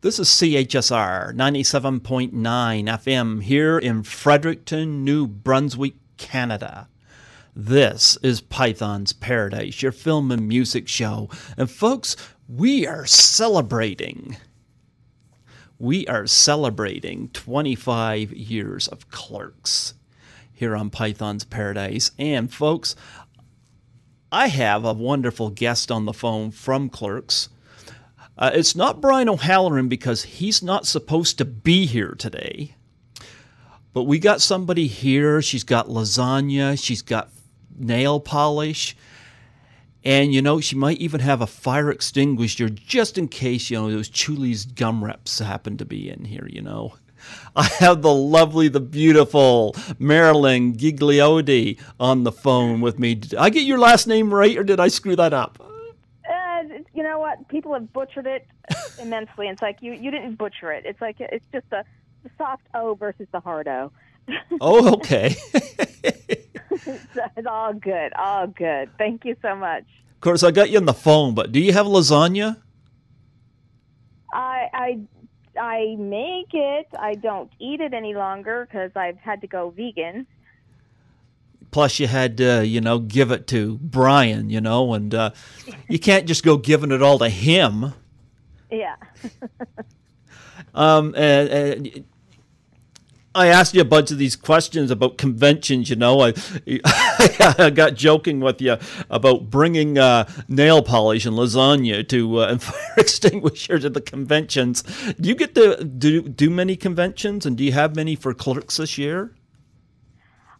This is CHSR 97.9 FM here in Fredericton, New Brunswick, Canada. This is Python's Paradise, your film and music show. And folks, we are celebrating. We are celebrating 25 years of clerks here on Python's Paradise. And folks, I have a wonderful guest on the phone from Clerks. Uh, it's not Brian O'Halloran because he's not supposed to be here today. But we got somebody here. She's got lasagna. She's got nail polish. And, you know, she might even have a fire extinguisher just in case, you know, those Chewlie's gum reps happen to be in here, you know. I have the lovely, the beautiful Marilyn Ghigliotti on the phone with me. Did I get your last name right or did I screw that up? You know what? People have butchered it immensely. It's like you you didn't butcher it. It's like it's just a, the soft O versus the hard O. oh, okay. it's all good. All good. Thank you so much. Of course, I got you on the phone, but do you have lasagna? I I I make it. I don't eat it any longer because I've had to go vegan. Plus, you had to, you know, give it to Brian, you know, and uh, you can't just go giving it all to him. Yeah. um, and, and, I asked you a bunch of these questions about conventions. You know, I, I got joking with you about bringing uh, nail polish and lasagna to uh, and fire extinguisher to the conventions. Do you get to do do many conventions, and do you have many for clerks this year?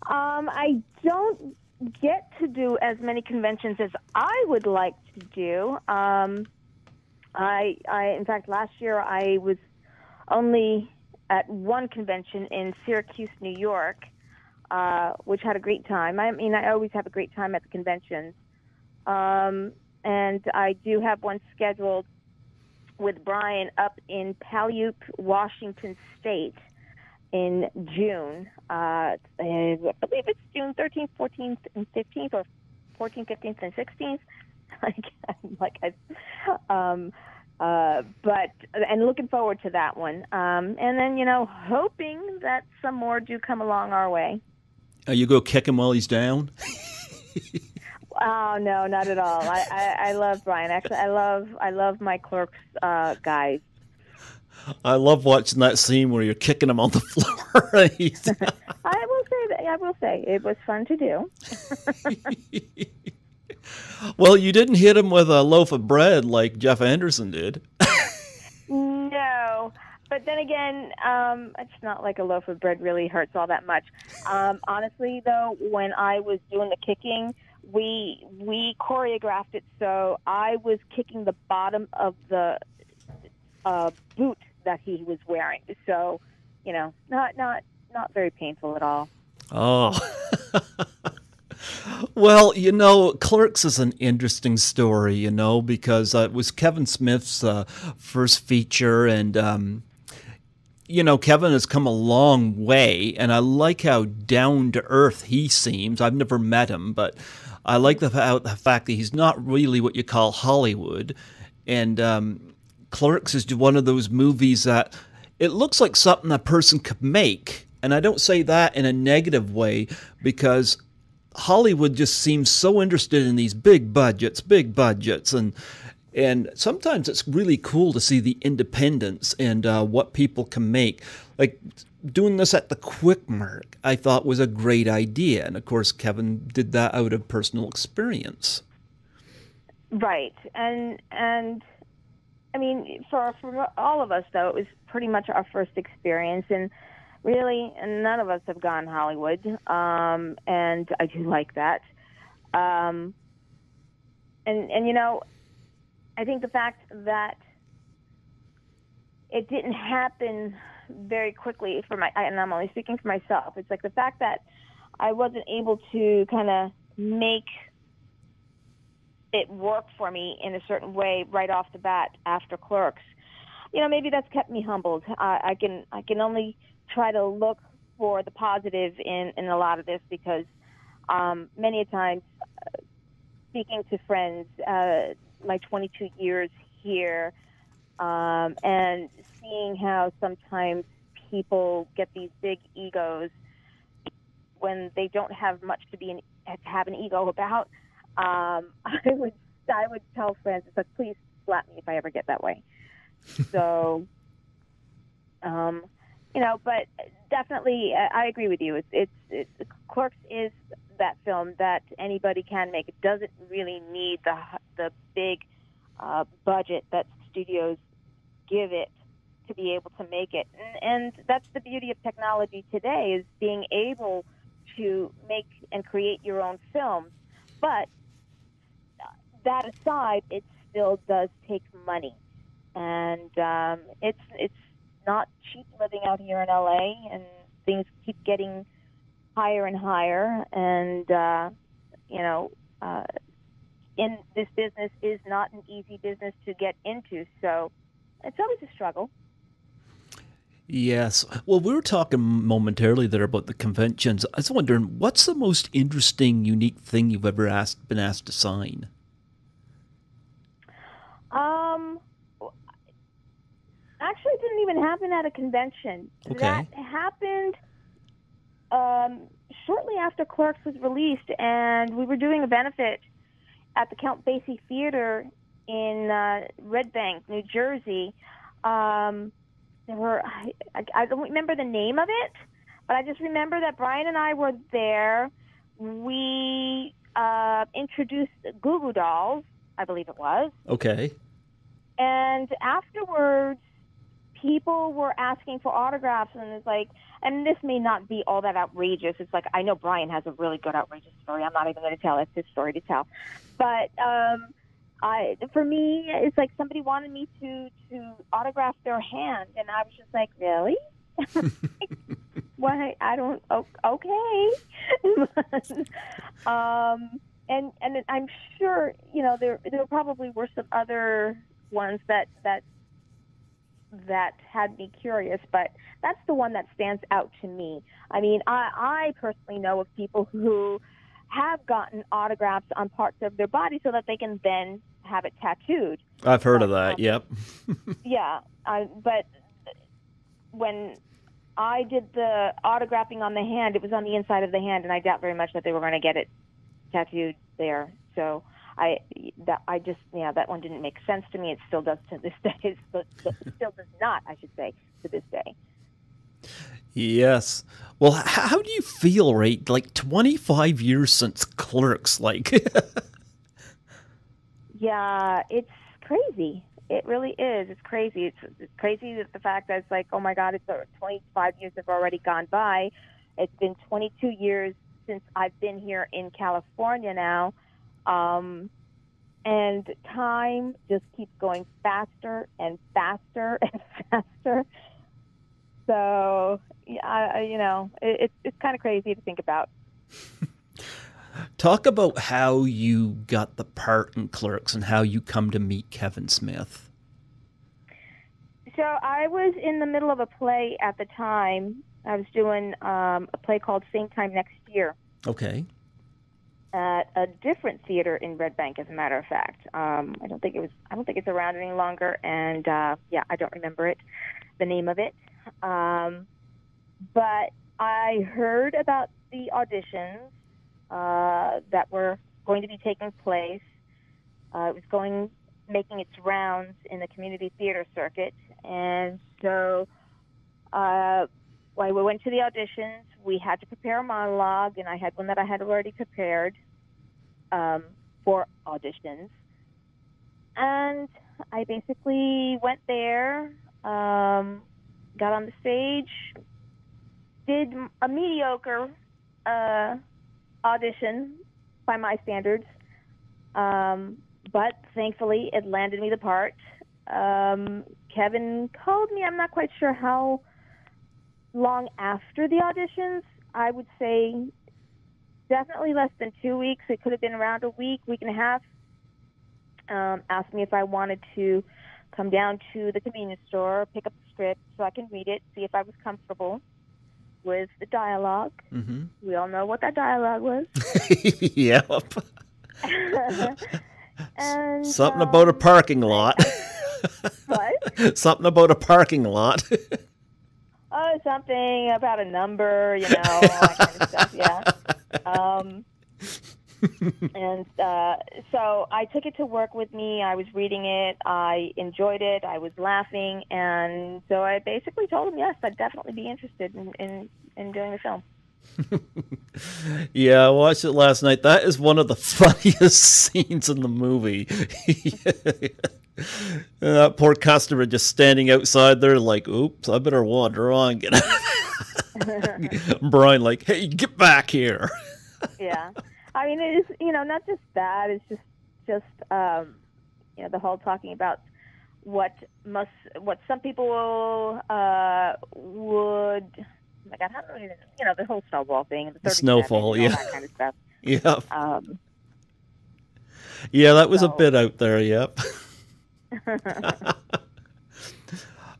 Um, I don't get to do as many conventions as I would like to do. Um, I, I, in fact, last year I was only at one convention in Syracuse, New York, uh, which had a great time. I mean, I always have a great time at the conventions. Um, and I do have one scheduled with Brian up in Puyallup, Washington State in June. Uh, I believe it's June 13th, 14th, and 15th, or 14th, 15th, and 16th. like, like I, um, uh, but and looking forward to that one. Um, and then you know, hoping that some more do come along our way. Uh, you go kick him while he's down. oh no, not at all. I, I, I love Brian. Actually, I love I love my clerks uh, guys. I love watching that scene where you're kicking him on the floor. I will say that I will say it was fun to do. well, you didn't hit him with a loaf of bread like Jeff Anderson did. no, but then again, um, it's not like a loaf of bread really hurts all that much. Um, honestly, though, when I was doing the kicking, we we choreographed it so I was kicking the bottom of the uh, boot that he was wearing. So, you know, not not not very painful at all. Oh. well, you know, Clerks is an interesting story, you know, because uh, it was Kevin Smith's uh, first feature, and um, you know, Kevin has come a long way, and I like how down to earth he seems. I've never met him, but I like the, the fact that he's not really what you call Hollywood, and um, Clerks is one of those movies that it looks like something a person could make. And I don't say that in a negative way because Hollywood just seems so interested in these big budgets, big budgets, and and sometimes it's really cool to see the independence and uh, what people can make. Like doing this at the quick mark, I thought was a great idea, and of course Kevin did that out of personal experience. Right, and and I mean, for for all of us though, it was pretty much our first experience, and really, none of us have gone Hollywood, um, and I do like that. Um, and and you know, I think the fact that it didn't happen very quickly for my, and I'm only speaking for myself. It's like the fact that I wasn't able to kind of make it worked for me in a certain way right off the bat after Clerks. You know, maybe that's kept me humbled. I, I can I can only try to look for the positive in in a lot of this because um, many a times speaking to friends, uh, my 22 years here, um, and seeing how sometimes people get these big egos when they don't have much to be an, to have an ego about. Um, I would I would tell Francis, like, please slap me if I ever get that way. so, um, you know, but definitely, I agree with you. It's, it's, it's Clerks is that film that anybody can make. It doesn't really need the the big uh, budget that studios give it to be able to make it. And, and that's the beauty of technology today is being able to make and create your own films. But that aside, it still does take money, and um, it's it's not cheap living out here in LA, and things keep getting higher and higher, and uh, you know. Uh, in this business is not an easy business to get into, so it's always a struggle. Yes. Well, we were talking momentarily there about the conventions. I was wondering, what's the most interesting, unique thing you've ever asked, been asked to sign? Um, actually, it didn't even happen at a convention. Okay. That happened um, shortly after Clerks was released, and we were doing a benefit at the Count Basie Theater in uh, Red Bank, New Jersey. Um, there were I, I don't remember the name of it, but I just remember that Brian and I were there. We uh, introduced Goo Goo Dolls, I believe it was. Okay. And afterwards, people were asking for autographs, and it's like, and this may not be all that outrageous. It's like I know Brian has a really good outrageous story. I'm not even going to tell. It's his story to tell. But um, I, for me, it's like somebody wanted me to to autograph their hand, and I was just like, really? Why? I don't. Okay. um, and and I'm sure you know there there probably were some other ones that that that had me curious, but that's the one that stands out to me. I mean, I, I personally know of people who have gotten autographs on parts of their body so that they can then have it tattooed. I've heard but, of that. Um, yep. yeah, I, but when I did the autographing on the hand, it was on the inside of the hand, and I doubt very much that they were going to get it tattooed there. So I that I just yeah that one didn't make sense to me. It still does to this day. It still, still does not, I should say, to this day. Yes. Well, how do you feel, right? Like 25 years since Clerks, like. yeah, it's crazy. It really is. It's crazy. It's, it's crazy that the fact that it's like, oh my God, it's 25 years have already gone by. It's been 22 years since I've been here in California now. Um, and time just keeps going faster and faster and faster. So, yeah, you know, it, it's it's kind of crazy to think about. Talk about how you got the part in Clerks and how you come to meet Kevin Smith. So I was in the middle of a play at the time. I was doing um, a play called Same Time Next Year. Okay at a different theater in Red Bank, as a matter of fact. Um, I don't think it was. I don't think it's around any longer, and uh, yeah, I don't remember it, the name of it. Um, but I heard about the auditions uh, that were going to be taking place. Uh, it was going making its rounds in the community theater circuit, and so uh, we went to the auditions. We had to prepare a monologue, and I had one that I had already prepared um, for auditions. And I basically went there, um, got on the stage, did a mediocre uh, audition by my standards, um, but thankfully it landed me the part. Um, Kevin called me. I'm not quite sure how long after the auditions. I would say definitely less than two weeks. It could have been around a week, week and a half. Um, asked me if I wanted to come down to the convenience store, pick up the script so I can read it, see if I was comfortable with the dialog mm-hmm. We all know what that dialogue was. yep. and, Something um, about a parking lot. what? Something about a parking lot. Oh, something about a number, you know, all that kind of stuff. Yeah. Um, and uh, so I took it to work with me. I was reading it. I enjoyed it. I was laughing, and so I basically told him yes, I'd definitely be interested in in, in doing the film. yeah, I watched it last night. That is one of the funniest scenes in the movie. that poor customer just standing outside there, like, "Oops, I better wander on." Get Brian, like, "Hey, get back here." yeah, I mean, it is. You know, not just that. It's just, just, um, you know, the whole talking about what must, what some people uh, would. Oh my God, how do I, you know, the whole snowball thing, the, the snowfall, yeah, that kind of stuff. Yeah. Um, yeah, that was so. a bit out there. Yep.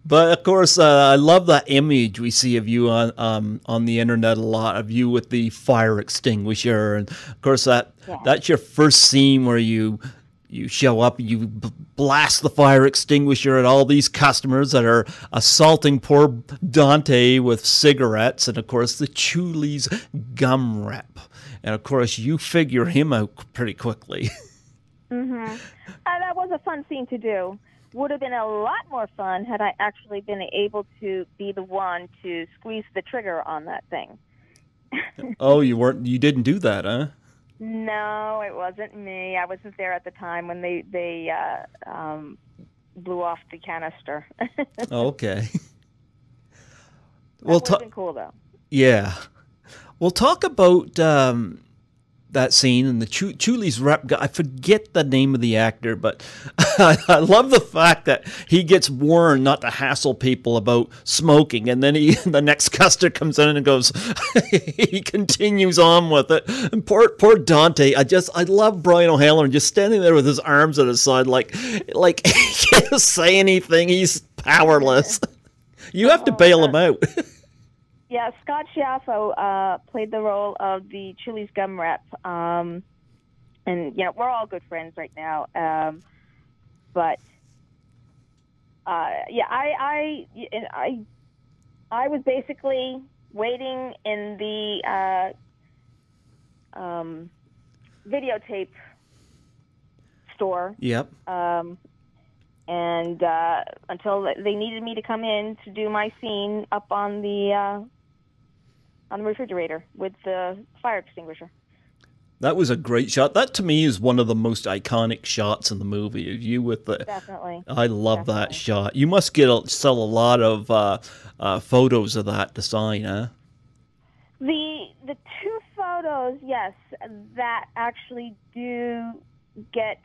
but of course, uh, I love that image we see of you on um, on the internet a lot of you with the fire extinguisher, and of course that Yeah. that's your first scene where you you show up, you b- blast the fire extinguisher at all these customers that are assaulting poor Dante with cigarettes, and of course the Chewlie's gum wrap. and of course you figure him out pretty quickly. mm-hmm. Uh, that was a fun scene to do. Would have been a lot more fun had I actually been able to be the one to squeeze the trigger on that thing. oh, you weren't, you didn't do that, huh? No, it wasn't me. I wasn't there at the time when they they uh, um, blew off the canister. that Okay. well, have ta- cool though. yeah. We'll talk about um, that scene and the Chu- Chewlie's rep guy. I forget the name of the actor, but I love the fact that he gets warned not to hassle people about smoking, and then he the next customer comes in and goes. he continues on with it. And poor poor Dante. I just I love Brian O'Halloran just standing there with his arms at his side, like like he can't say anything. He's powerless. You have to bail oh, him out. Yeah, Scott Schiaffo uh, played the role of the Chewlie's gum rep, um, and you know we're all good friends right now. Um, but uh, yeah, I, I, I, I was basically waiting in the uh, um, videotape store yep. um, and uh, until they needed me to come in to do my scene up on the uh, on the refrigerator with the fire extinguisher. That was a great shot. That to me is one of the most iconic shots in the movie. Of you with the, Definitely. I love that shot. You must get a, sell a lot of uh, uh, photos of that to sign, huh? The the two photos, yes, that actually do get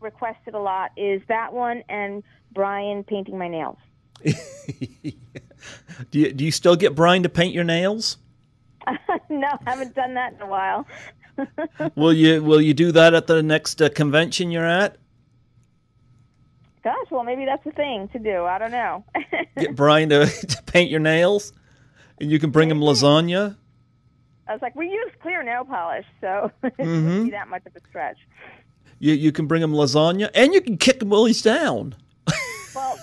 requested a lot is that one and Brian painting my nails. do you do you still get Brian to paint your nails? no, I haven't done that in a while. will you will you do that at the next uh, convention you're at? Gosh, well maybe that's the thing to do. I don't know. Get Brian to, to paint your nails, and you can bring him lasagna. I was like, we use clear nail polish, so it Mm-hmm. wouldn't be that much of a stretch. You you can bring him lasagna, and you can kick him while he's down. Well,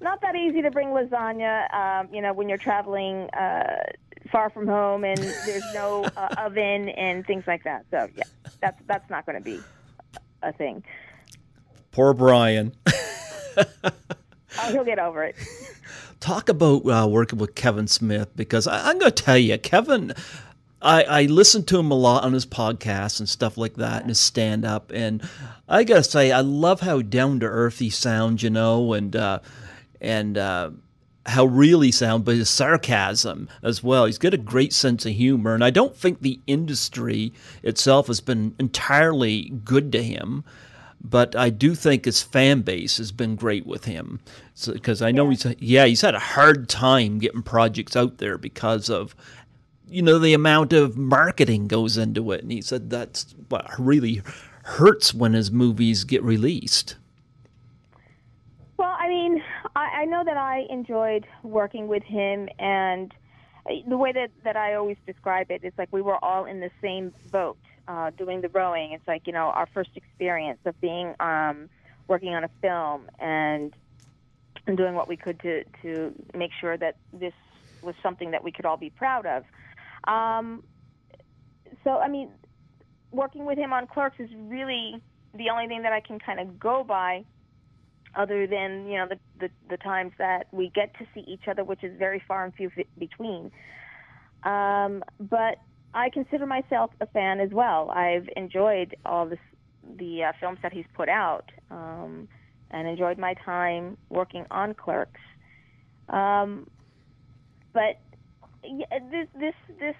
not that easy to bring lasagna, um, you know, when you're traveling uh, far from home and there's no uh, oven and things like that. So yeah, that's that's not going to be a thing. Poor Brian. Oh, he'll get over it. talk about uh, working with Kevin Smith because I, I'm going to tell you, Kevin. I, I listen to him a lot on his podcast and stuff like that and his stand up. And I got to say, I love how down to earth he sounds, you know, and, uh, and, uh, how real he sounds, but his sarcasm as well. He's got a great sense of humor. And I don't think the industry itself has been entirely good to him but I do think his fan base has been great with him because I know he's yeah he's had a hard time getting projects out there because of you know the amount of marketing goes into it, and he said that's what really hurts when his movies get released. I I, know that I enjoyed working with him, and the way that that I always describe it is like we were all in the same boat uh, doing the rowing. It's like you know our first experience of being um, working on a film, and and doing what we could to to make sure that this was something that we could all be proud of. Um, so, I mean, working with him on Clerks is really the only thing that I can kind of go by, other than you know the, the the times that we get to see each other, which is very far and few between. Um, but I consider myself a fan as well. I've enjoyed all this, the uh, films that he's put out, um, and enjoyed my time working on Clerks. Um, but yeah, this this this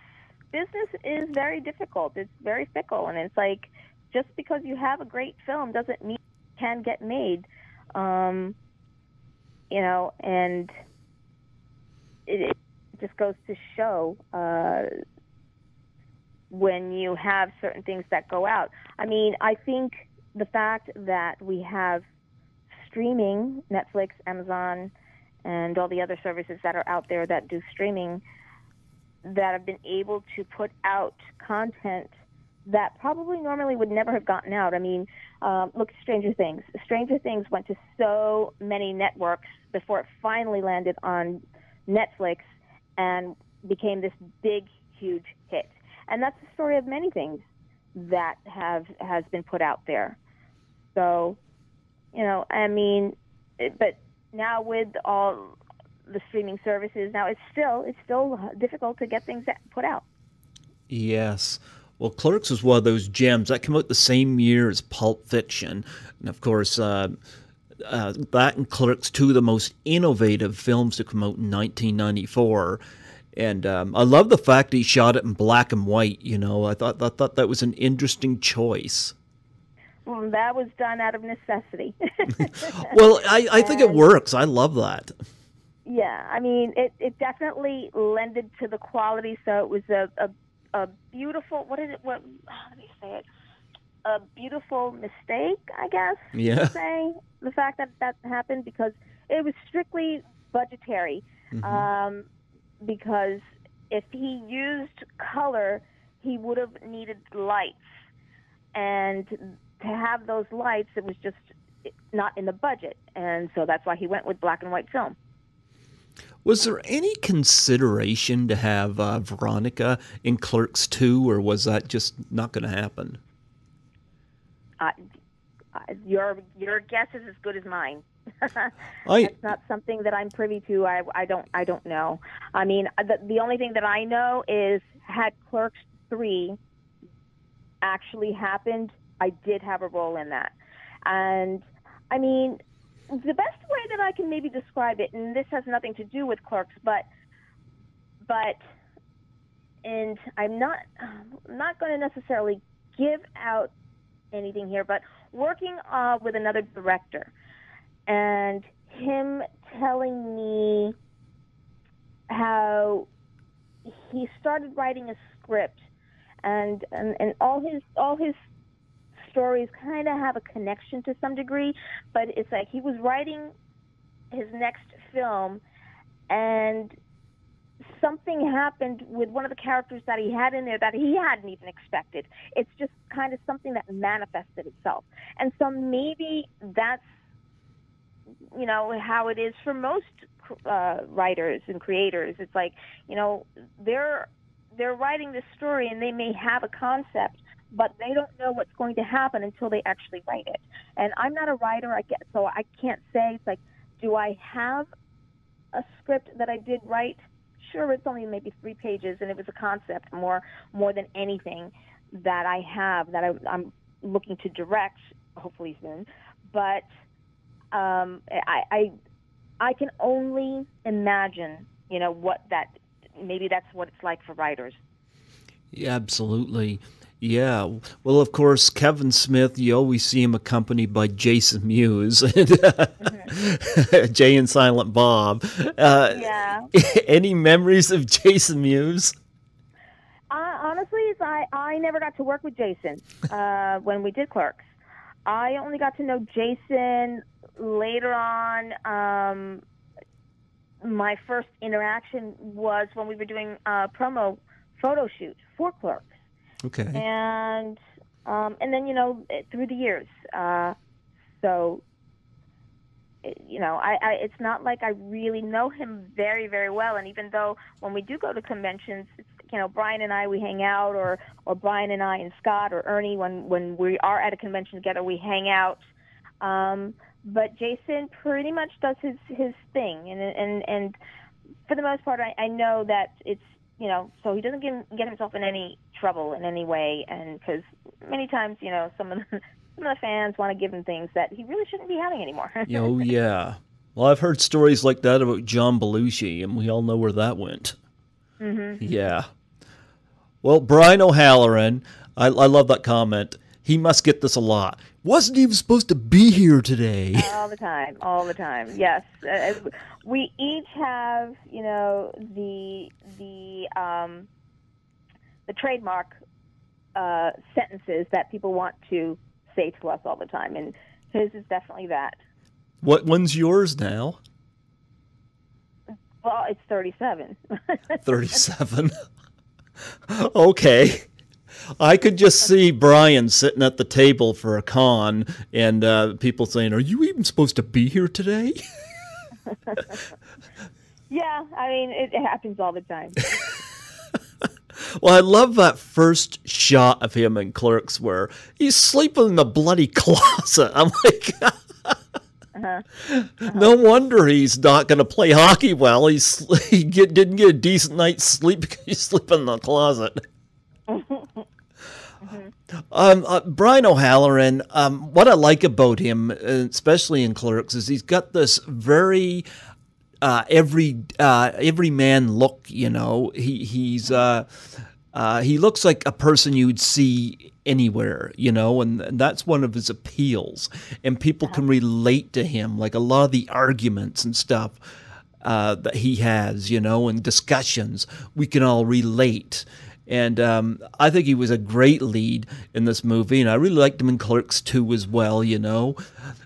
business is very difficult. It's very fickle, and it's like just because you have a great film doesn't mean it can get made. Um, you know, and it, it just goes to show uh, when you have certain things that go out. I mean, I think the fact that we have streaming, Netflix, Amazon, and all the other services that are out there that do streaming that have been able to put out content that probably normally would never have gotten out. I mean, um, look Stranger Things. Stranger Things went to so many networks before it finally landed on Netflix and became this big, huge hit. And that's the story of many things that have has been put out there. So, you know, I mean, but now with all the streaming services, now it's still it's still difficult to get things put out. Yes. Well, Clerks was one of those gems that came out the same year as Pulp Fiction, and of course, uh, uh, that and Clerks, two of the most innovative films to come out in 1994. And um, I love the fact he shot it in black and white. You know, I thought I thought that was an interesting choice. Well, that was done out of necessity. well, I, I think it works. I love that. Yeah, I mean, it, it definitely lended to the quality. So it was a, a, a beautiful, what is it, what, how do you say it? A beautiful mistake, I guess. Yeah. Say the fact that that happened because it was strictly budgetary. Mm-hmm. Um, because if he used color, he would have needed lights. And to have those lights, it was just not in the budget. And so that's why he went with black and white film. Was there any consideration to have uh, Veronica in Clerks 2, or was that just not going to happen? Uh, your your guess is as good as mine. I, That's not something that I'm privy to. I, I don't I don't know. I mean, the, the only thing that I know is had Clerks three actually happened, I did have a role in that, and I mean, the best way that I can maybe describe it, and this has nothing to do with Clerks, but but and I'm not I'm not going to necessarily give out anything here, but working uh, with another director and him telling me how he started writing a script and and, and all his all his stories kind of have a connection to some degree, but it's like he was writing his next film and something happened with one of the characters that he had in there that he hadn't even expected. It's just kind of something that manifested itself. And so maybe that's you know how it is for most uh, writers and creators. It's like you know they're they're writing this story and they may have a concept, but they don't know what's going to happen until they actually write it. And I'm not a writer, I get so I can't say it's like, do I have a script that I did write? Sure, it's only maybe three pages, and it was a concept more more than anything that I have that I, I'm looking to direct, hopefully soon. But um, I, I I can only imagine, you know, what that maybe that's what it's like for writers. Yeah, absolutely. Yeah. Well, of course, Kevin Smith, you always see him accompanied by Jason Mewes, mm-hmm. Jay and Silent Bob. Uh, yeah. Any memories of Jason Mewes? Uh, honestly, I, I never got to work with Jason uh, when we did Clerks. I only got to know Jason later on. Um, my first interaction was when we were doing a promo photo shoot for Clerks. Okay. And um, and then you know through the years, uh, so you know, I, I it's not like I really know him very very well. And even though when we do go to conventions, you know, Brian and I we hang out, or or Brian and I and Scott or Ernie when when we are at a convention together, we hang out. Um, but Jason pretty much does his his thing, and and and for the most part, I, I know that it's you know, so he doesn't get get himself in any trouble in any way, and because many times, you know, some of the, some of the fans want to give him things that he really shouldn't be having anymore. oh yeah. Well, I've heard stories like that about John Belushi, and we all know where that went. Mm-hmm. Yeah. Well, Brian O'Halloran, I, I love that comment. He must get this a lot. Wasn't even supposed to be here today. All the time, all the time. Yes, uh, we each have, you know, the the um, the trademark uh, sentences that people want to say to us all the time, and his is definitely that. What one's yours now? Well, it's thirty-seven. Thirty-seven. okay. I could just see Brian sitting at the table for a con and uh, people saying, Are you even supposed to be here today? yeah, I mean, it, it happens all the time. well, I love that first shot of him in Clerks where he's sleeping in the bloody closet. I'm like, uh-huh. Uh-huh. no wonder he's not going to play hockey well. He's, he get, didn't get a decent night's sleep because he's sleeping in the closet. Um, uh, Brian O'Halloran, um, what I like about him, especially in Clerks, is he's got this very uh, every uh, every man look. You know, he he's uh, uh, he looks like a person you'd see anywhere. You know, and, and that's one of his appeals, and people can relate to him. Like a lot of the arguments and stuff. Uh, that he has, you know, and discussions, we can all relate. And um, I think he was a great lead in this movie, and I really liked him in Clerks 2 as well, you know.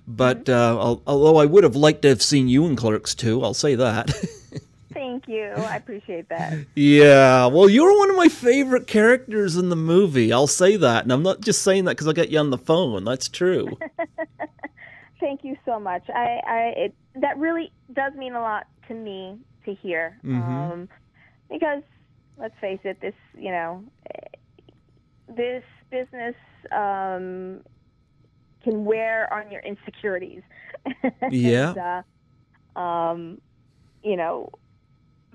But uh, although I would have liked to have seen you in Clerks 2, I'll say that. Thank you. I appreciate that. Yeah. Well, you're one of my favorite characters in the movie. I'll say that. And I'm not just saying that because I got you on the phone. That's true. Thank you so much. I, I it, that really does mean a lot to me to hear. Mm-hmm. Um, because let's face it, this you know, this business um, can wear on your insecurities. Yeah. and, uh, um, you know,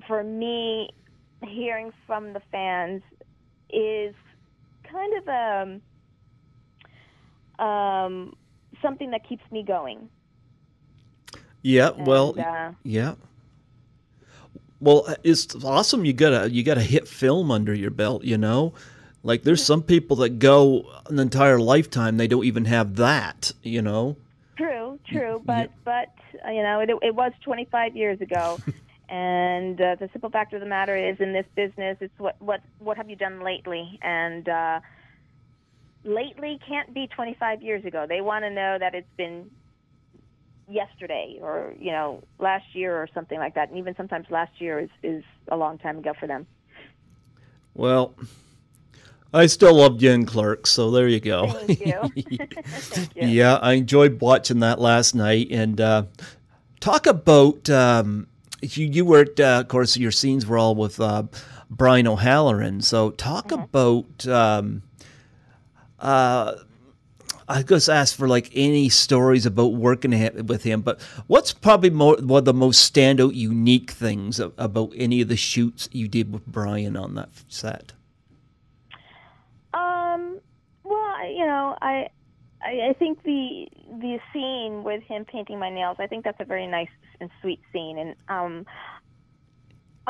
for me, hearing from the fans is kind of a um, um, something that keeps me going. Yeah. Well. uh, yeah. Well, it's awesome. You got a you got a hit film under your belt. You know, like there's some people that go an entire lifetime they don't even have that. You know. True, true, but yeah. but uh, you know it, it was 25 years ago, and uh, the simple fact of the matter is, in this business, it's what what what have you done lately, and uh, lately can't be 25 years ago. They want to know that it's been yesterday or you know last year or something like that and even sometimes last year is is a long time ago for them well I still love you in Clerks, so there you go. Thank you. Thank you. Yeah, I enjoyed watching that last night. And uh, talk about um, you. You were, uh, of course, your scenes were all with uh, Brian O'Halloran. So talk mm-hmm. about um, uh, I just asked for like any stories about working with him, but what's probably more, one of the most standout, unique things about any of the shoots you did with Brian on that set? Um, well, you know, I, I, I think the the scene with him painting my nails, I think that's a very nice and sweet scene, and um,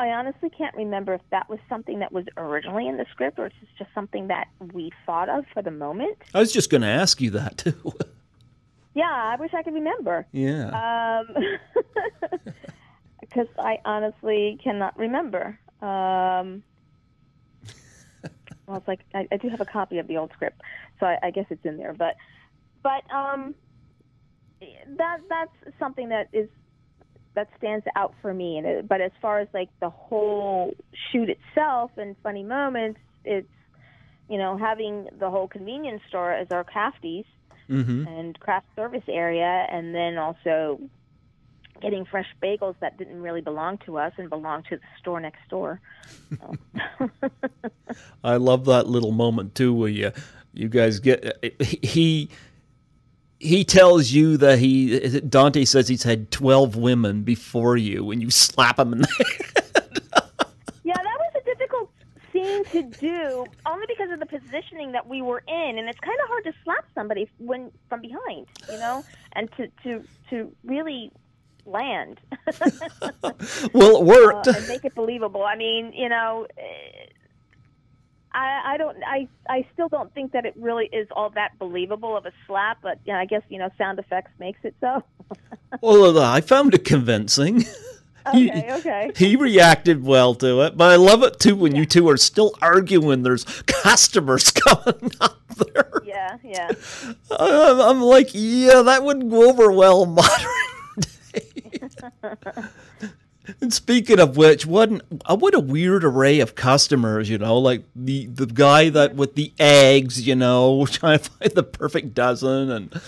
I honestly can't remember if that was something that was originally in the script or it's just something that we thought of for the moment. I was just going to ask you that too. yeah, I wish I could remember. Yeah. Because um, I honestly cannot remember. Um, well, it's like I, I, do have a copy of the old script, so I, I guess it's in there. But, but um, that that's something that is that stands out for me. And it, but as far as like the whole shoot itself and funny moments, it's you know having the whole convenience store as our crafties mm-hmm. and craft service area, and then also getting fresh bagels that didn't really belong to us and belonged to the store next door. So. I love that little moment too, where you you guys get he he tells you that he Dante says he's had twelve women before you, and you slap him in the head. yeah, that was a difficult scene to do, only because of the positioning that we were in, and it's kind of hard to slap somebody when from behind, you know, and to to to really land. well, it worked. Uh, and make it believable. I mean, you know, eh, I, I don't. I I still don't think that it really is all that believable of a slap, but know, I guess you know, sound effects makes it so. well, I found it convincing. Okay, he, okay. He reacted well to it, but I love it too when yeah. you two are still arguing. There's customers coming up there. Yeah, yeah. I'm, I'm like, yeah, that wouldn't go over well modern day. And speaking of which, what uh, what a weird array of customers, you know, like the the guy that with the eggs, you know, trying to find the perfect dozen, and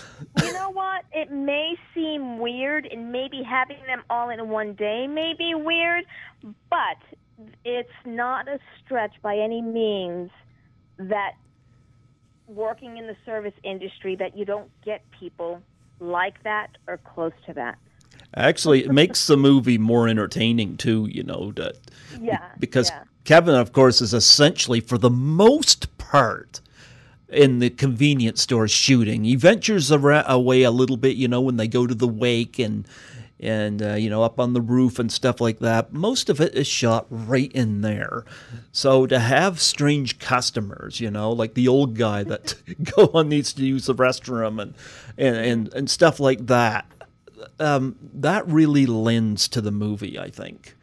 you know what? It may seem weird, and maybe having them all in one day may be weird, but it's not a stretch by any means that working in the service industry that you don't get people like that or close to that. Actually, it makes the movie more entertaining too. You know that. Yeah. Because yeah. Kevin, of course, is essentially for the most part in the convenience store shooting. He ventures away a little bit, you know, when they go to the wake and and uh, you know up on the roof and stuff like that. Most of it is shot right in there. So to have strange customers, you know, like the old guy that go on needs to use the restroom and and and, and stuff like that um, that really lends to the movie, I think.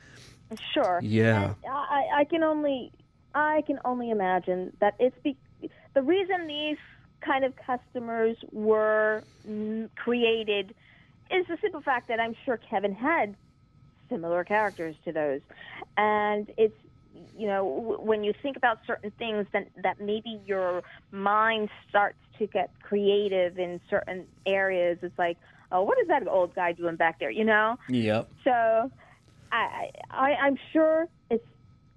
Sure. Yeah. I, I can only I can only imagine that it's be, the reason these kind of customers were created is the simple fact that I'm sure Kevin had similar characters to those, and it's you know when you think about certain things that that maybe your mind starts to get creative in certain areas. It's like oh, what is that old guy doing back there? You know? Yep. So I, I I'm sure it's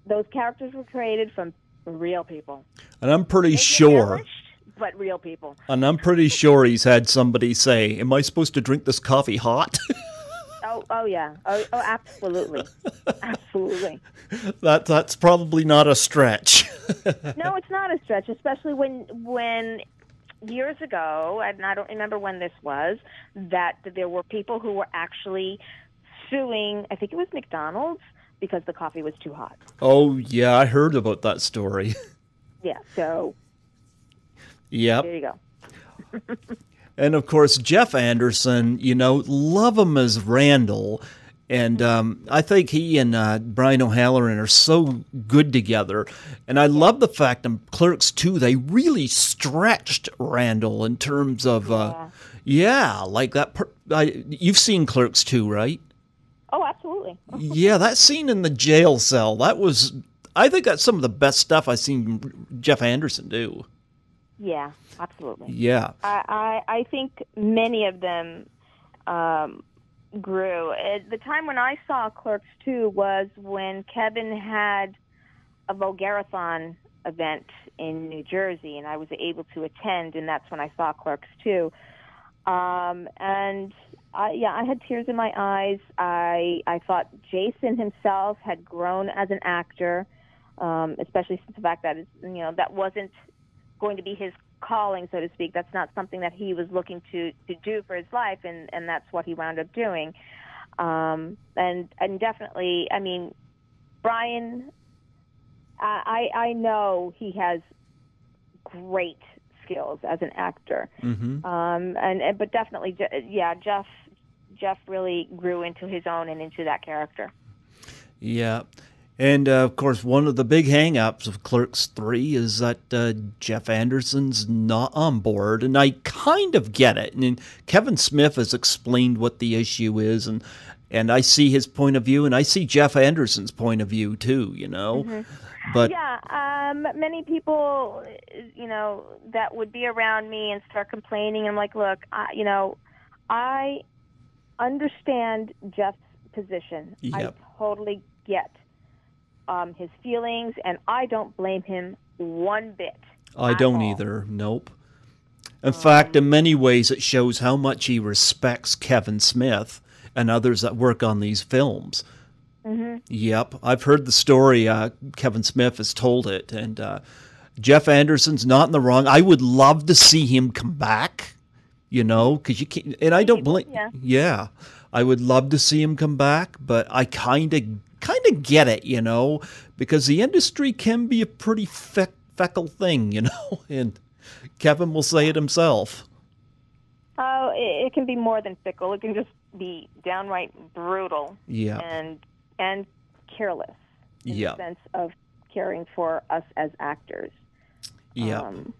those characters were created from real people. And I'm pretty Maybe sure. But real people. And I'm pretty sure he's had somebody say, "Am I supposed to drink this coffee hot?" oh, oh yeah. Oh, oh absolutely. absolutely. That that's probably not a stretch. no, it's not a stretch, especially when when years ago, and I don't remember when this was, that there were people who were actually suing, I think it was McDonald's, because the coffee was too hot. Oh, yeah, I heard about that story. yeah, so. Yep. There you go. and of course, Jeff Anderson, you know, love him as Randall. And um, I think he and uh, Brian O'Halloran are so good together. And I love the fact in Clerks 2, they really stretched Randall in terms of, uh, yeah, like that. Per- I, you've seen Clerks 2, right? Oh, absolutely. yeah, that scene in the jail cell, that was, I think that's some of the best stuff I've seen Jeff Anderson do. Yeah, absolutely. Yeah. I, I, I think many of them. Um, grew. It, the time when I saw Clerks 2 was when Kevin had a Vulgarthon event in New Jersey, and I was able to attend, and that's when I saw Clerks 2. Um, and I, yeah, I had tears in my eyes. I I thought Jason himself had grown as an actor, um, especially since the fact that it's, you know that wasn't going to be his calling, so to speak. That's not something that he was looking to to do for his life, and and that's what he wound up doing. Um, and and definitely, I mean, Brian, I I know he has great skills as an actor. Mm-hmm. Um, and, and but definitely, yeah, Jeff Jeff really grew into his own and into that character. Yeah. And uh, of course, one of the big hangups of Clerks 3 is that uh, Jeff Anderson's not on board. And I kind of get it. And Kevin Smith has explained what the issue is. And, and I see his point of view. And I see Jeff Anderson's point of view, too, you know? Mm-hmm. But yeah, um, many people, you know, that would be around me and start complaining. I'm like, look, I, you know, I understand Jeff's position. Yep. I totally get um, his feelings, and I don't blame him one bit. I don't all. either. Nope. In fact, in many ways, it shows how much he respects Kevin Smith and others that work on these films. Yep, I've heard the story. Uh, Kevin Smith has told it, and uh, Jeff Anderson's not in the wrong. I would love to see him come back. You know, because you can't. And I don't blame. Yeah. yeah, I would love to see him come back, but I kind of kind of get it. You know, because the industry can be a pretty feck, feckle thing. You know, and Kevin will say it himself. Oh, it, it can be more than fickle. It can just be downright brutal Yeah. and and careless in Yeah. the sense of caring for us as actors. Yeah. Um,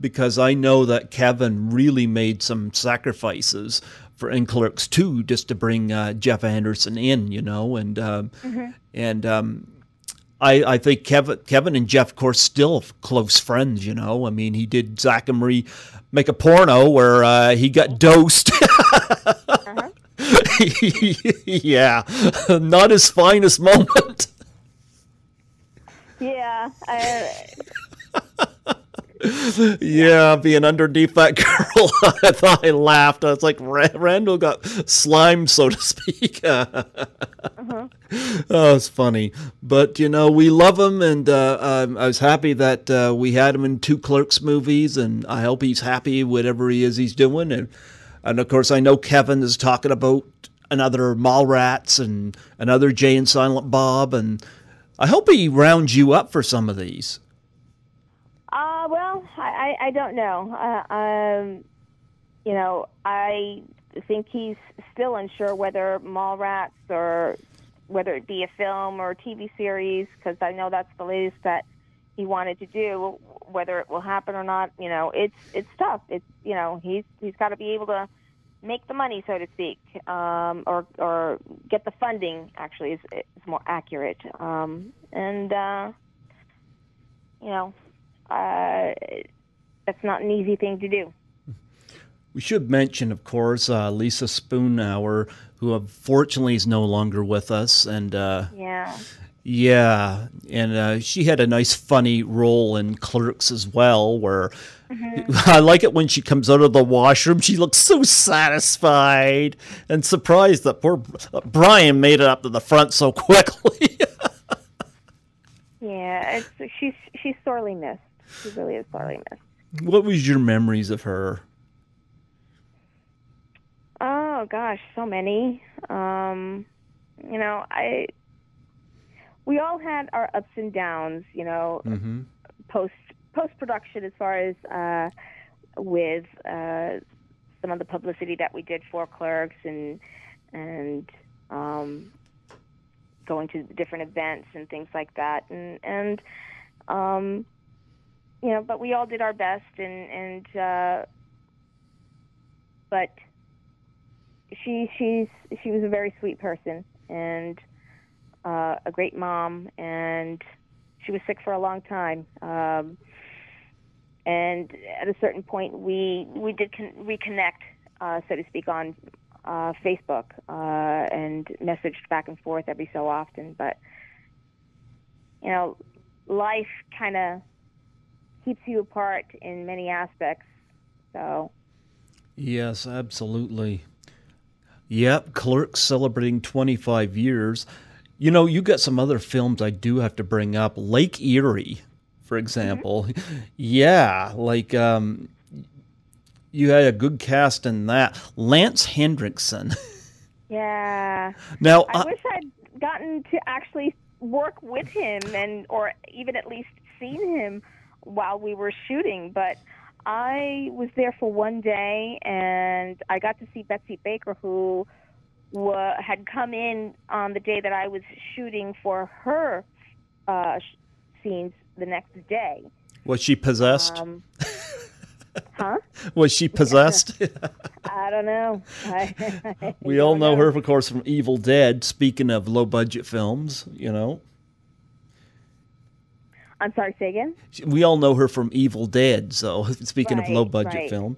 because I know that Kevin really made some sacrifices for In Clerks 2 just to bring uh, Jeff Anderson in, you know, and um, and um, I I think Kevin Kevin and Jeff, of course, still close friends, you know. I mean, he did Zack and Miri make a porno where uh, he got dosed. yeah, not his finest moment. yeah, I, Yeah, being underneath that girl, I thought I laughed. I was like, Randall got slimed, so to speak. Oh, it's funny, but you know we love him, and uh, I was happy that uh, we had him in two Clerks movies, and I hope he's happy whatever he is he's doing, and and of course I know Kevin is talking about another Mallrats and another Jay and Silent Bob, and I hope he rounds you up for some of these. Uh, well, I, I, don't know. Uh, um, you know, I think he's still unsure whether Mallrats or whether it be a film or a TV series, because I know that's the latest that he wanted to do. Whether it will happen or not, you know, it's it's tough. It's you know, he's he's got to be able to make the money, so to speak, um, or or get the funding. Actually, is is more accurate. Um, and uh, you know, uh, that's not an easy thing to do. We should mention, of course, uh, Lisa Spoonauer, who unfortunately is no longer with us, and uh, Yeah. yeah, and uh, she had a nice, funny role in Clerks as well. Where I like it when she comes out of the washroom, she looks so satisfied and surprised that poor Brian made it up to the front so quickly. Yeah, it's she's she's sorely missed. She really is sorely missed. what was your memories of her? Oh gosh, so many. Um, you know, I we all had our ups and downs. You know, Mm-hmm. post post production as far as uh, with uh, some of the publicity that we did for Clerks and and um, going to different events and things like that and and um, you know but we all did our best and and uh, but she she's she was a very sweet person and uh, a great mom and she was sick for a long time. Um, and at a certain point, we we did con- reconnect, uh, so to speak, on uh, Facebook uh, and messaged back and forth every so often. But you know, life kind of keeps you apart in many aspects. So Yes, absolutely. Yep, Clerks celebrating 25 years. You know, you got some other films I do have to bring up. Lake Erie, for example. Yeah, like um, you had a good cast in that. Lance Henriksen. yeah, now, I uh, wish I'd gotten to actually work with him and or even at least seen him while we were shooting, but I was there for one day and I got to see Betsy Baker who wa- had come in on the day that I was shooting for her uh, sh- scenes the next day. was she possessed? Um, huh? was she possessed? I don't know. I, we all know her, of course, from Evil Dead. Speaking of low budget films, you know. I'm sorry, say again? we all know her from Evil Dead. So speaking of low budget right. film,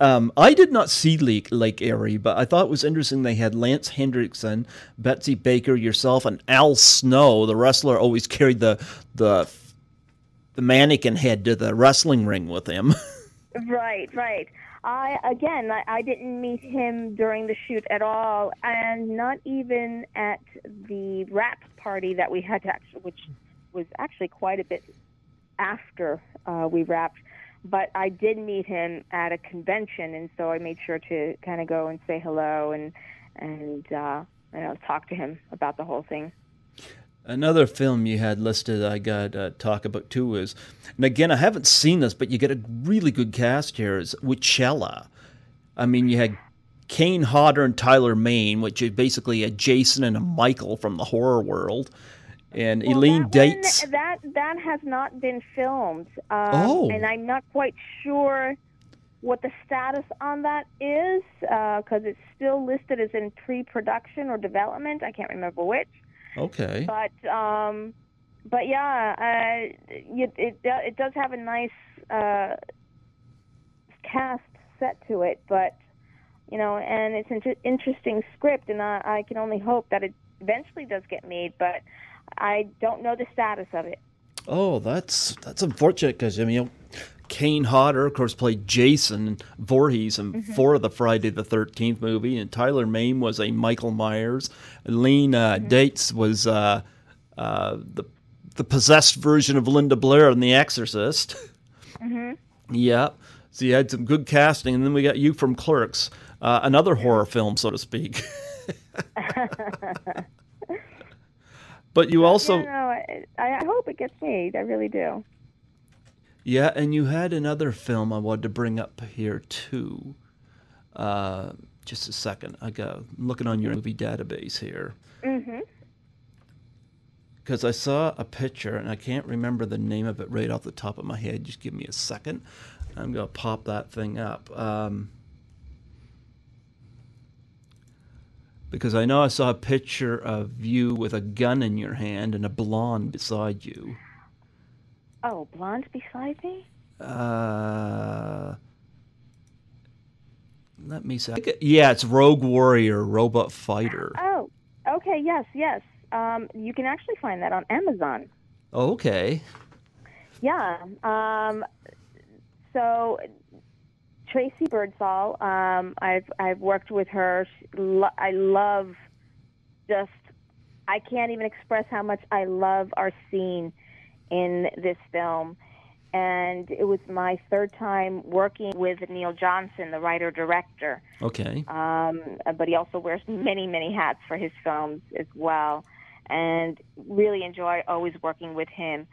Um, I did not see Lake, Lake Erie, but I thought it was interesting. They had Lance Henriksen, Betsy Baker, yourself, and Al Snow. The wrestler always carried the the the mannequin head to the wrestling ring with him. right, right. I again, I, I didn't meet him during the shoot at all, and not even at the wrap party that we had to actually, which was actually quite a bit after uh, we wrapped. But I did meet him at a convention, and so I made sure to kind of go and say hello and and uh, you know talk to him about the whole thing. Another film you had listed, I got to talk about too, is, and again, I haven't seen this, but you get a really good cast here, is Witchella. I mean, you had Kane Hodder and Tyler Mane, which is basically a Jason and a Michael from the horror world. And well, Eileen that Dietz. One, that, that has not been filmed. Um, oh. And I'm not quite sure what the status on that is because uh, it's still listed as in pre production or development. I can't remember which. Okay. But um, but yeah, uh, it, it it does have a nice uh, cast set to it, but you know, and it's an interesting script, and I, I can only hope that it eventually does get made, but I don't know the status of it. Oh, that's that's unfortunate because I mean, you know, Kane Hodder, of course, played Jason Voorhees in mm-hmm. four of the Friday the Thirteenth movie, and Tyler Mane was a Michael Myers. Uh, mm-hmm. Dietz was uh, uh, the the possessed version of Linda Blair in The Exorcist. Mm-hmm. Yeah, so you had some good casting, and then we got you from Clerks, uh, another horror film, so to speak. but you also. Yeah, no, I, I hope it gets made. I really do. Yeah, and you had another film I wanted to bring up here too. Uh, just a second. I got I'm looking on your movie database here. Mm-hmm. Because I saw a picture and I can't remember the name of it right off the top of my head. Just give me a second. I'm gonna pop that thing up. Um, because I know I saw a picture of you with a gun in your hand and a blonde beside you. Oh, blonde beside me? Uh, let me see. Yeah, it's Rogue Warrior, Robot Fighter. Oh, okay. Yes, yes. Um, you can actually find that on Amazon. Okay. Yeah. Um, so Tracy Birdsall, um, I've I've worked with her. I love just I can't even express how much I love our scene in this film. And it was my third time working with Neil Johnson, the writer director. Okay. Um, but he also wears many, many hats for his films as well. And really enjoy always working with him.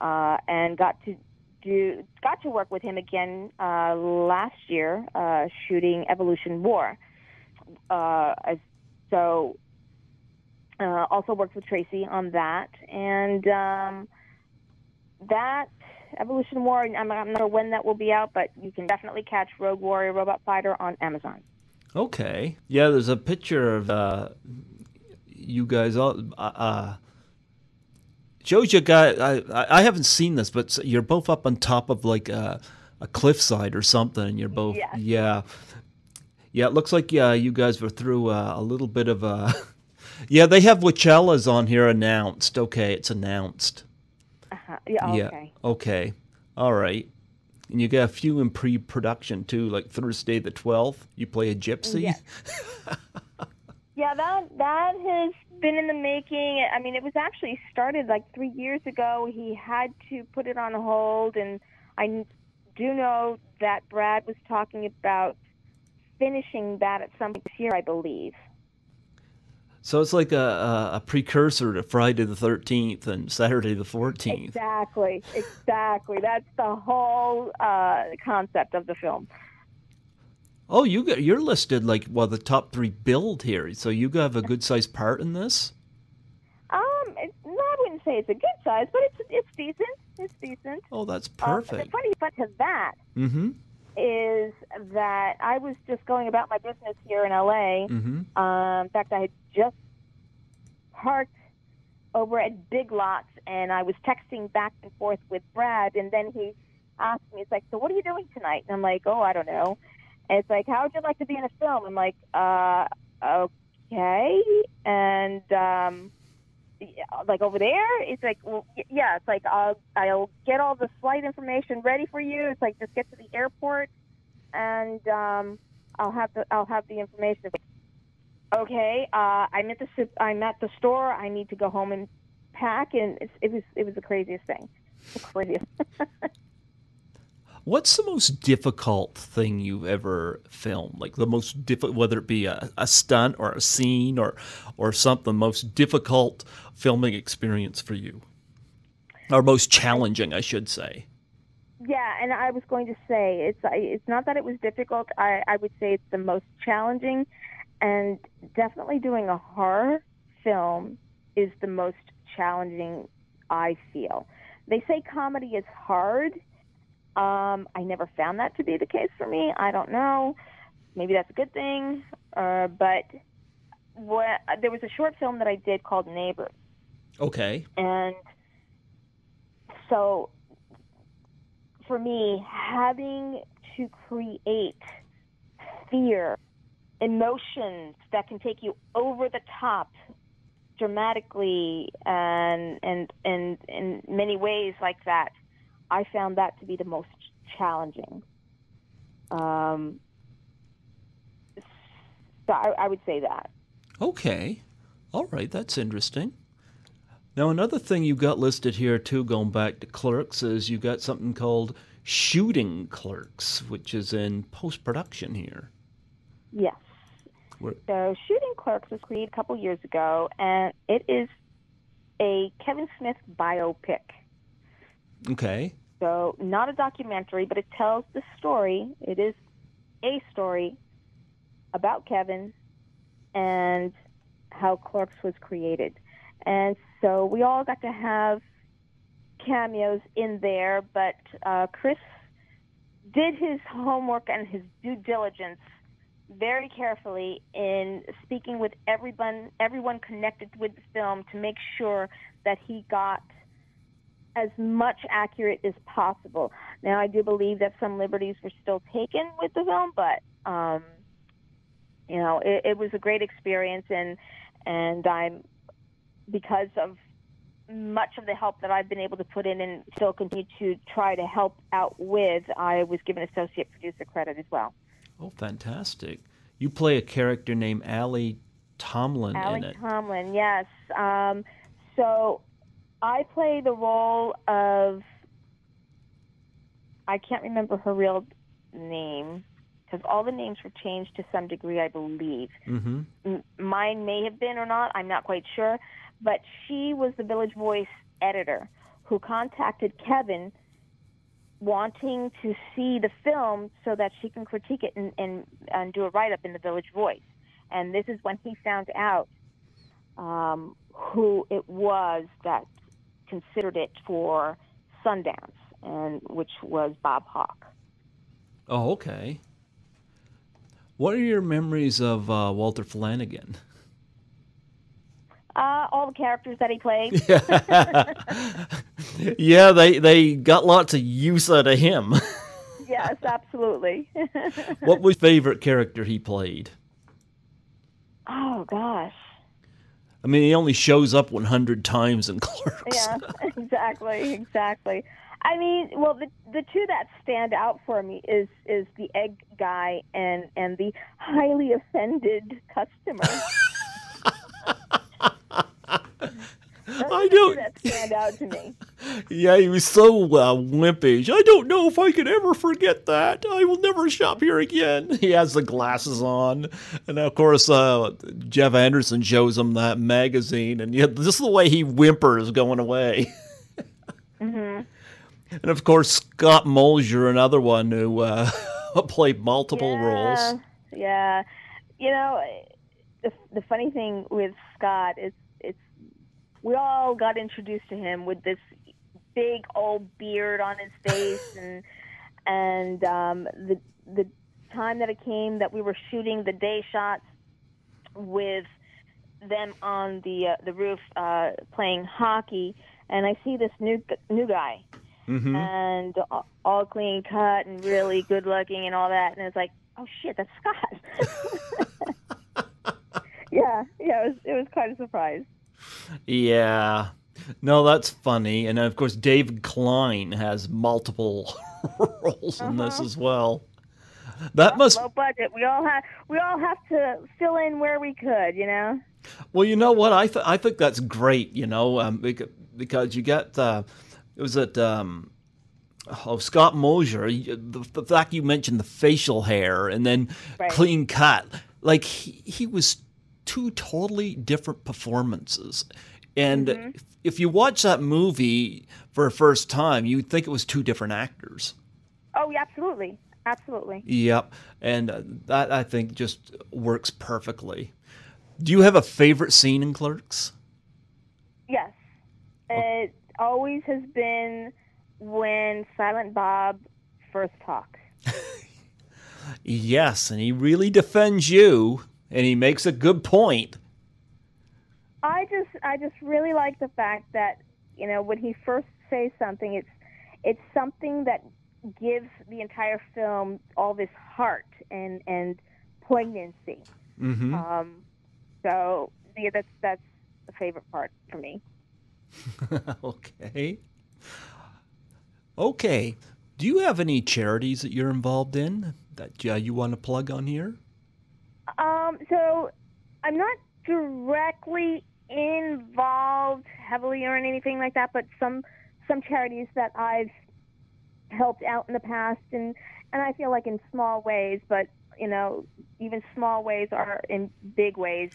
Uh, and got to do got to work with him again uh, last year, uh, shooting Evolution War. Uh, so uh, also worked with Tracy on that, and um, that Evolution War. I'm, not sure when that will be out, but you can definitely catch Rogue Warrior Robot Fighter on Amazon. Okay. Yeah, there's a picture of uh, you guys all. Uh, uh shows you guys. I I haven't seen this, but you're both up on top of like a, a cliffside or something, and you're both yes. yeah. Yeah, it looks like yeah, you guys were through uh, a little bit of a. yeah, they have Witchella's on here announced. Okay, it's announced. Uh-huh. Yeah, yeah. Okay. Okay. All right. And you got a few in pre-production too, like Thursday the twelfth. You play a gypsy. Yes. yeah, that that has been in the making. I mean, it was actually started like three years ago. He had to put it on hold, and I do know that Brad was talking about finishing that at some point this year, I believe. So it's like a, a, precursor to Friday the 13th and Saturday the 14th. Exactly, exactly. That's the whole uh, concept of the film. Oh, you got, you're listed like well the top three build here, so you have a good sized part in this. Um, it, no, I wouldn't say it's a good size, but it's it's decent. It's decent. Oh, that's perfect. Um, the funny part to that mm-hmm. is that I was just going about my business here in LA. Mm-hmm. Um, in fact, I had just parked over at Big Lots, and I was texting back and forth with Brad, and then he asked me, "It's like, so what are you doing tonight?" And I'm like, "Oh, I don't know." It's like, how would you like to be in a film? I'm like, uh, okay. And um, like over there, it's like, well, yeah, it's like I'll I'll get all the flight information ready for you. It's like just get to the airport, and um, I'll have the I'll have the information. Okay, uh, I'm at the I'm at the store. I need to go home and pack, and it's, it was it was the craziest thing. The craziest. What's the most difficult thing you've ever filmed? Like the most difficult, whether it be a, a stunt or a scene or or something, most difficult filming experience for you, or most challenging, I should say. Yeah, and I was going to say it's it's not that it was difficult. I I would say it's the most challenging, and definitely doing a horror film is the most challenging. I feel. They say comedy is hard. Um, I never found that to be the case for me. I don't know. Maybe that's a good thing. Uh, but what, there was a short film that I did called Neighbors. Okay. And so for me, having to create fear, emotions that can take you over the top dramatically and and and in many ways like that, I found that to be the most challenging. Um, so I, I would say that. Okay. All right, that's interesting. Now, another thing you got listed here, too, going back to clerks, is you got something called shooting clerks, which is in post production here. Yes. Where- So, Shooting Clerks was created a couple years ago, and it is a Kevin Smith biopic. Okay. So, not a documentary, but it tells the story. It is a story about Kevin and how Clerks was created. And so we all got to have cameos in there, but uh, Chris did his homework and his due diligence very carefully in speaking with everyone everyone connected with the film to make sure that he got as much accurate as possible. Now, I do believe that some liberties were still taken with the film, but um, you know, it, it was a great experience, and and I'm because of much of the help that I've been able to put in and still continue to try to help out with, I was given associate producer credit as well. Oh, fantastic. You play a character named Allie Tomlin Allie in it. Tomlin, yes. Um, so I play the role of I can't remember her real name because all the names were changed to some degree, I believe. Mm-hmm. Mine may have been or not. I'm not quite sure. But she was the Village Voice editor who contacted Kevin wanting to see the film so that she can critique it and, and, and do a write up in the Village Voice. And this is when he found out um, who it was that considered it for Sundance, and which was Bob Hawk. Oh, okay. What are your memories of uh, Walter Flanagan? Uh, all the characters that he played. yeah, they they got lots of use out of him. yes, absolutely. what was favorite character he played? oh gosh. I mean, he only shows up 100 times in Clerks. Yeah, exactly, exactly. I mean, well, the the two that stand out for me is is the egg guy and and the highly offended customer. Those I are the two don't- that stand out to me. Yeah, he was so uh, wimpish. I don't know if I could ever forget that. I will never shop here again. He has the glasses on, and of course, uh, Jeff Anderson shows him that magazine, and yet this is the way he whimpers going away. hmm And of course, Scott Mosier, another one who uh, played multiple roles. Yeah, yeah. You know, the the funny thing with Scott is we all got introduced to him with this big old beard on his face and and um the the time that it came that we were shooting the day shots with them on the uh, the roof uh playing hockey and I see this new new guy hmm and all clean cut and really good looking and all that. And it's like, oh shit, that's Scott. yeah, yeah, it was it was quite a surprise. Yeah. No, that's funny. And of course, David Klein has multiple roles in this Uh-huh. as well. That must Low budget. We all have we all have to fill in where we could, you know. Well, you know what? I th- I think that's great. You know, um, because, because you get uh, it was it um, oh Scott Mosier. The, the fact you mentioned the facial hair and then Right. clean cut, like he, he was two totally different performances. And if, if you watch that movie for a first time, you'd think it was two different actors. Oh, yeah, absolutely, absolutely. Yep, and uh, that I think just works perfectly. Do you have a favorite scene in Clerks? Yes, it always has been when Silent Bob first talks. Yes, and he really defends you, and he makes a good point. I just I just really like the fact that you know when he first says something, it's it's something that gives the entire film all this heart and and poignancy. hmm Um, so yeah, that's that's the favorite part for me. okay. Okay. Do you have any charities that you're involved in that uh, you want to plug on here? Um, so I'm not directly involved heavily or anything like that, but some some charities that I've helped out in the past, and and I feel like in small ways, but you know, even small ways are in big ways.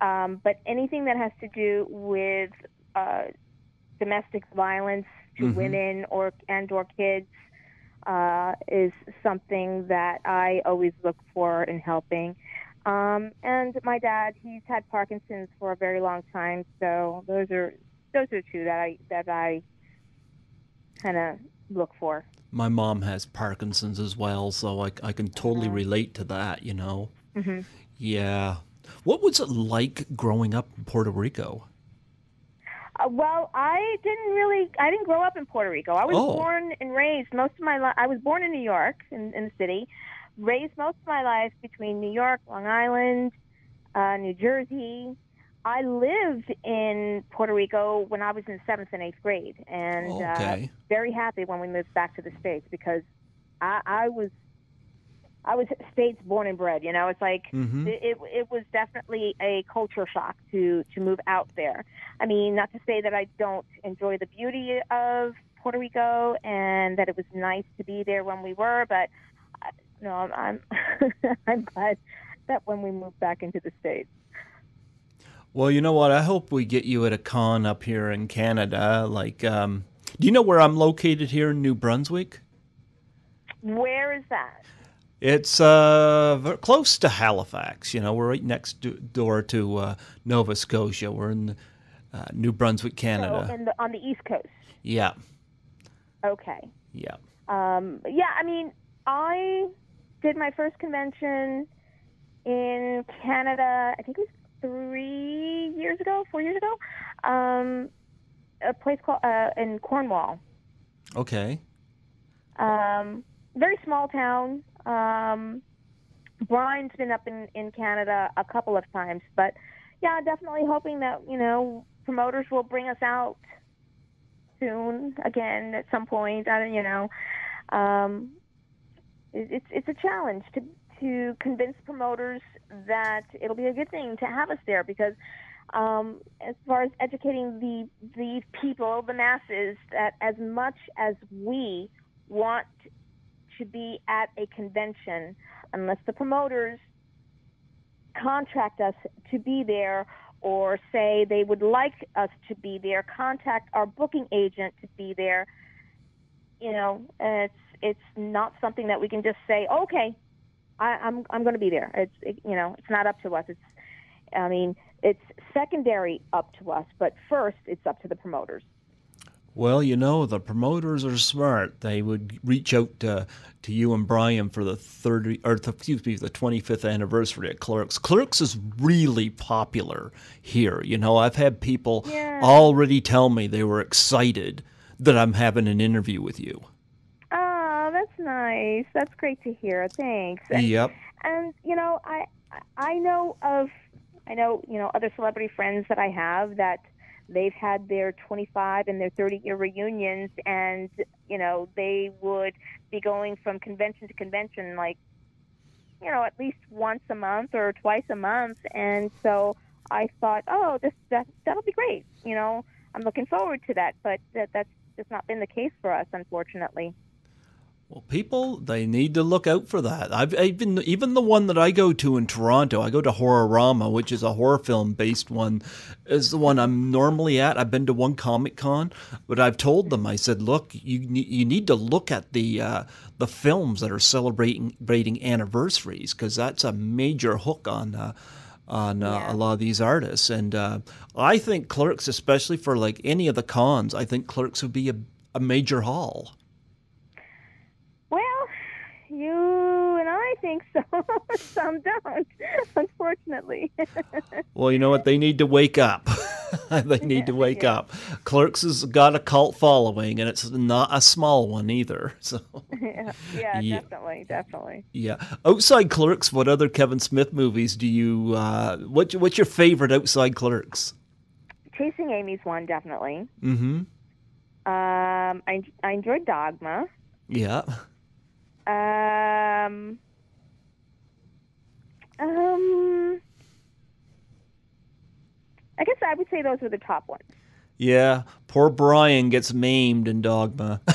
Um, but anything that has to do with uh, domestic violence to Mhm. women or and or kids uh, is something that I always look for in helping. Um, and my dad, he's had Parkinson's for a very long time, so those are those are two that I that I kind of look for. My mom has Parkinson's as well, so I, I can totally relate to that, you know? hmm Yeah. What was it like growing up in Puerto Rico? Uh, well, I didn't really. I didn't grow up in Puerto Rico. I was Oh. born and raised most of my life. I was born in New York, in, in the city. Raised most of my life between New York, Long Island, uh, New Jersey. I lived in Puerto Rico when I was in seventh and eighth grade, and uh, very happy when we moved back to the states because I, I was I was states born and bred. You know, it's like hmm it, it it was definitely a culture shock to to move out there. I mean, not to say that I don't enjoy the beauty of Puerto Rico and that it was nice to be there when we were, but uh, no, I'm I'm, I'm glad that when we move back into the states. Well, you know what? I hope we get you at a con up here in Canada. Like, um, do you know where I'm located here in New Brunswick? Where is that? It's uh, close to Halifax. You know, we're right next do- door to uh, Nova Scotia. We're in uh, New Brunswick, Canada. So, the, on the East Coast. yeah, Okay. yeah. Um, yeah, I mean, I did my first convention in Canada. I think it was three years ago, four years ago. Um, a place called uh, in Cornwall. Okay. Um, very small town. Um, Brian's been up in in Canada a couple of times, but yeah, definitely hoping that you know promoters will bring us out soon again at some point. I don't, you know, um, it's it's a challenge to to convince promoters that it'll be a good thing to have us there because um, as far as educating the the people, the masses, that as much as we want to be at a convention, unless the promoters contract us to be there or say they would like us to be there, contact our booking agent to be there. You know, it's it's not something that we can just say, okay, I, I'm I'm going to be there. It's it, you know, it's not up to us. It's I mean, it's secondary up to us, but first it's up to the promoters. Well, you know, the promoters are smart. They would reach out to, to you and Brian for the 30 or the, excuse me, the 25th anniversary at Clerks. Clerks is really popular here. You know, I've had people Yeah. already tell me they were excited that I'm having an interview with you. That's nice. That's great to hear. Thanks. And, Yep. and you know, I I know of I know you know other celebrity friends that I have that they've had their 25 and their 30 year reunions, and you know they would be going from convention to convention, like you know at least once a month or twice a month, and so I thought, oh, this that that'll be great. You know, I'm looking forward to that, but that, that's just not been the case for us, unfortunately. Well, people they need to look out for that. I've even even the one that I go to in Toronto. I go to Horrorama, which is a horror film based one, is the one I'm normally at. I've been to one Comic Con, but I've told them I said, look, you you need to look at the uh, the films that are celebrating celebrating anniversaries because that's a major hook on. Uh, on uh, Yeah. a lot of these artists, and uh, I think Clerks, especially for like any of the cons, I think Clerks would be a, a major haul. You and I think so. Some don't, unfortunately. Well, you know what? They need to wake up. they need to wake Yeah. up. Clerks has got a cult following, and it's not a small one either. So, yeah, yeah, Yeah. definitely, definitely. yeah. Outside Clerks, what other Kevin Smith movies do you? Uh, what what's your favorite outside Clerks? Chasing Amy's one, definitely. Mm-hmm. Um, I I enjoyed Dogma. Yeah. Um, um, I guess I would say those were the top ones. Yeah. Poor Brian gets maimed in Dogma.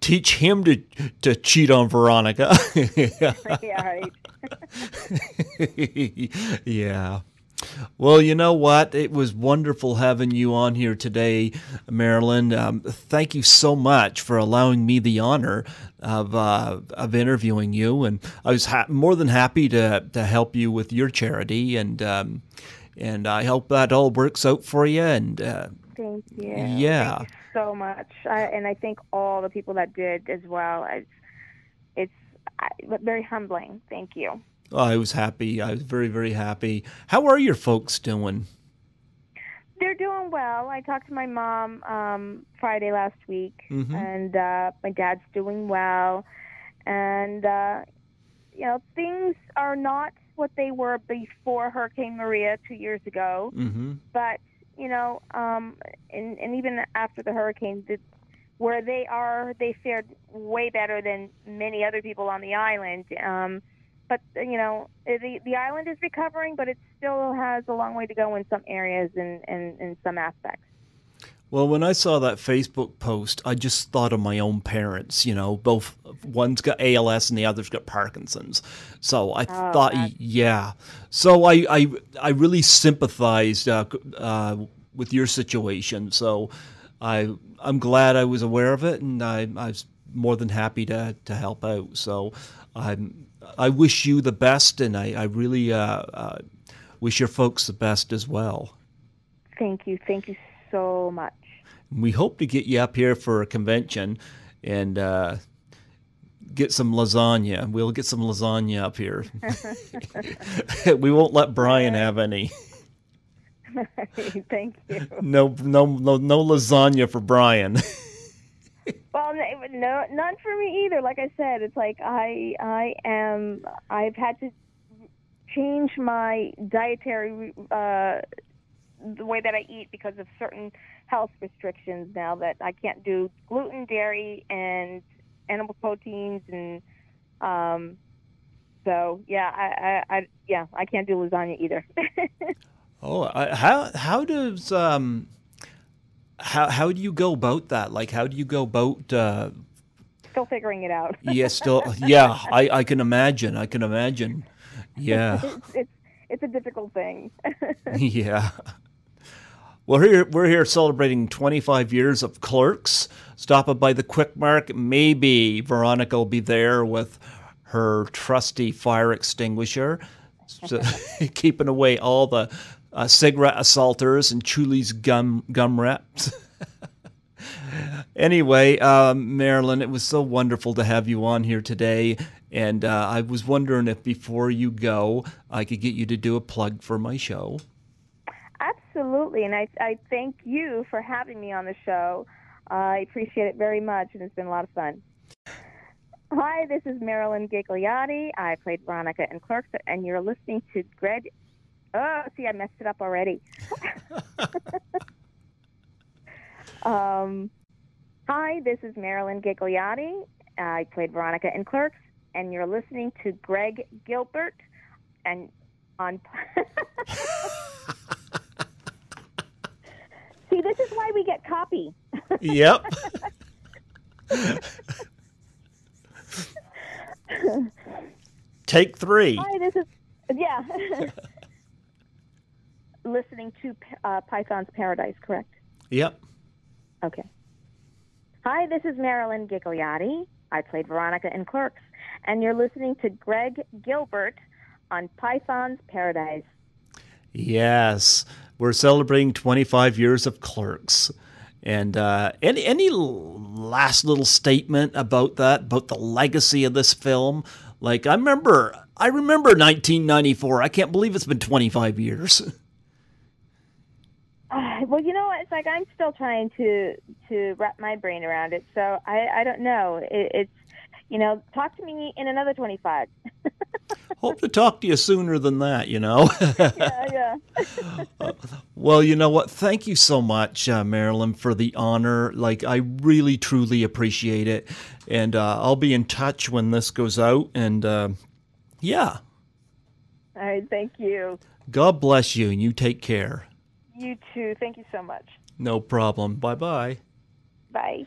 Teach him to to cheat on Veronica. yeah, right. yeah. Well, you know what? It was wonderful having you on here today, Marilyn. Um, thank you so much for allowing me the honor of uh, of interviewing you, and I was ha- more than happy to to help you with your charity, and um, and I hope that all works out for you. And uh, Thank you. Yeah. Thank you so much. I, and I thank all the people that did as well. It's, it's I, very humbling. Thank you. I was happy. I was very very happy. How are your folks doing? They're doing well. I talked to my mom um, Friday last week, Mhm. and uh, my dad's doing well. And, uh, you know, things are not what they were before Hurricane Maria two years ago. Mm-hmm. but you know, um, and, and even after the hurricane, the, where they are, they fared way better than many other people on the island. Um, but you know, the the island is recovering, but it still has a long way to go in some areas and and in some aspects. Well, when I saw that Facebook post, I just thought of my own parents. You know, both one's got ALS and the other's got Parkinson's. So I Oh, thought, that's- yeah. So I, I, I really sympathized uh, uh, with your situation. So I, I'm glad I was aware of it, and I, I was more than happy to to help out. So I'm, I wish you the best, and I, I really uh, uh, wish your folks the best as well. Thank you, thank you so much. We hope to get you up here for a convention and uh, get some lasagna. We'll get some lasagna up here. we won't let Brian have any. thank you. No, no, no, no lasagna for Brian. Well, no, none for me either. Like I said, it's like I, I am. I've had to change my dietary, uh, the way that I eat because of certain health restrictions. Now that I can't do gluten, dairy, and animal proteins, and um, so yeah, I, I, I yeah, I can't do lasagna either. oh, I, how how does um how how do you go about that? Like, how do you go about? Uh, Still figuring it out. yeah, still, yeah. I I can imagine. I can imagine. Yeah. it's, it's it's a difficult thing. yeah. Well, here we're here celebrating 25 years of Clerks. Stopping by the Quick Mark. Maybe Veronica will be there with her trusty fire extinguisher, so, keeping away all the uh, cigarette assaulters and Chewlie's gum gum reps. anyway, um, Marilyn, it was so wonderful to have you on here today. And uh, I was wondering if before you go, I could get you to do a plug for my show. Absolutely, and I, I thank you for having me on the show. I appreciate it very much, and it's been a lot of fun. Hi, this is Marilyn Ghigliotti. I played Veronica in Clerks, and you're listening to Greg. Oh, see, I messed it up already. um, hi, this is Marilyn Ghigliotti. I played Veronica in Clerks, and you're listening to Greg Gilbert, and on. see, this is why we get copy. yep. Take three. Hi, this is yeah. Listening to uh, Python's Paradise, correct? Yep. Okay. Hi, this is Marilyn Ghigliotti. I played Veronica in Clerks, and you're listening to Greg Gilbert on Python's Paradise. Yes, we're celebrating 25 years of Clerks. And uh, any any last little statement about that, about the legacy of this film? Like I remember, I remember 1994. I can't believe it's been 25 years. Uh, well, you know, what it's like I'm still trying to to wrap my brain around it. So I I don't know. It, it's you know, talk to me in another 25. Hope to talk to you sooner than that, you know. yeah, yeah. uh, well, you know what? Thank you so much, uh, Marilyn, for the honor. Like, I really, truly appreciate it. And uh, I'll be in touch when this goes out. And uh, yeah. All right. Thank you. God bless you, and you take care. You too. Thank you so much. No problem. Bye-bye. Bye.